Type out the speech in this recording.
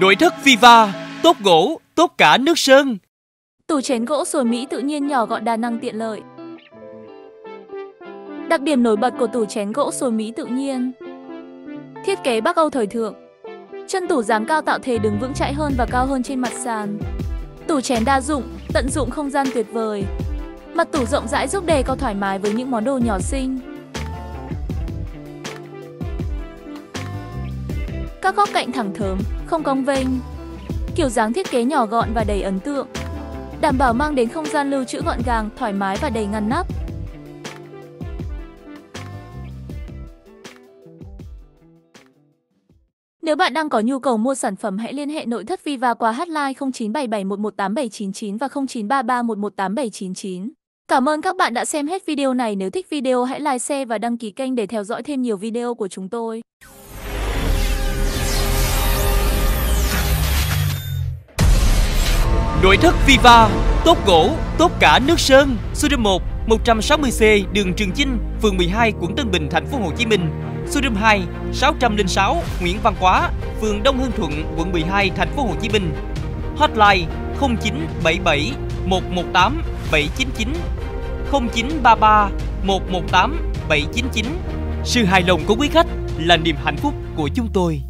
Nội thất Viva, tốt gỗ, tốt cả nước sơn. Tủ chén gỗ sồi Mỹ tự nhiên nhỏ gọn đa năng tiện lợi. Đặc điểm nổi bật của tủ chén gỗ sồi Mỹ tự nhiên. Thiết kế Bắc Âu thời thượng. Chân tủ dáng cao tạo thể đứng vững chãi hơn và cao hơn trên mặt sàn. Tủ chén đa dụng, tận dụng không gian tuyệt vời. Mặt tủ rộng rãi giúp đề cao thoải mái với những món đồ nhỏ xinh. Các góc cạnh thẳng thớm, không cong vênh. Kiểu dáng thiết kế nhỏ gọn và đầy ấn tượng. Đảm bảo mang đến không gian lưu trữ gọn gàng, thoải mái và đầy ngăn nắp. Nếu bạn đang có nhu cầu mua sản phẩm hãy liên hệ nội thất Viva qua hotline 0977118799 và 0933118799. Cảm ơn các bạn đã xem hết video này. Nếu thích video hãy like, share và đăng ký kênh để theo dõi thêm nhiều video của chúng tôi. Nội thất Viva, tốt gỗ, tốt cả nước sơn. Số 1, 160C đường Trường Chinh, phường 12, quận Tân Bình, thành phố Hồ Chí Minh. Số 2, 606 Nguyễn Văn Quá, phường Đông Hưng Thuận, quận 12, thành phố Hồ Chí Minh. Hotline 0977 118 799 0933 118 799. Sự hài lòng của quý khách là niềm hạnh phúc của chúng tôi.